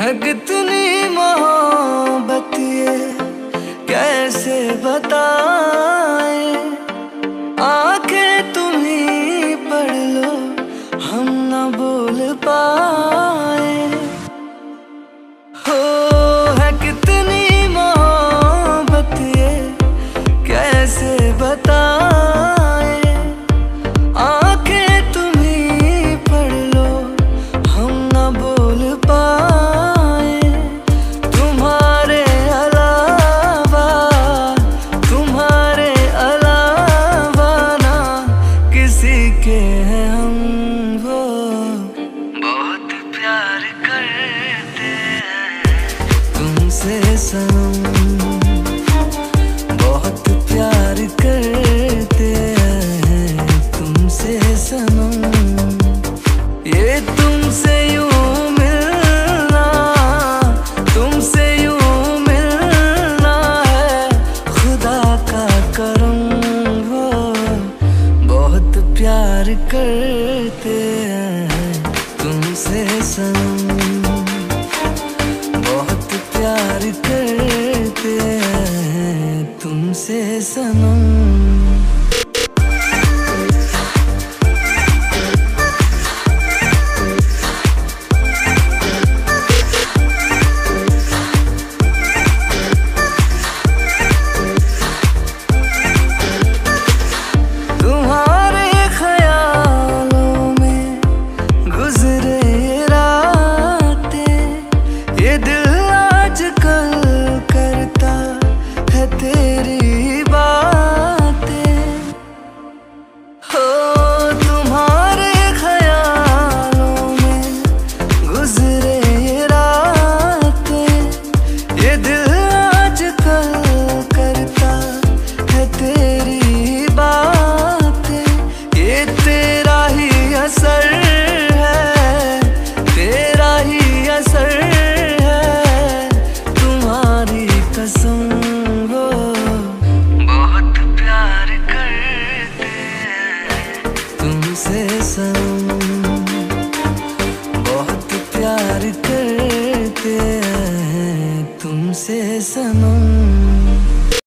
कितनी मोहब्बत ये कैसे बताए? आँखें तुम्ही पढ़ लो हम ना बोल पाए। बहुत प्यार करते हैं तुमसे सनम। ये तुमसे यूँ मिलना, तुमसे यूँ मिलना है। खुदा का बहुत प्यार करते हैं तुमसे प्यार करते हैं तुमसे सनम तुमसे सनम। बहुत प्यार करते हैं तुमसे सनम।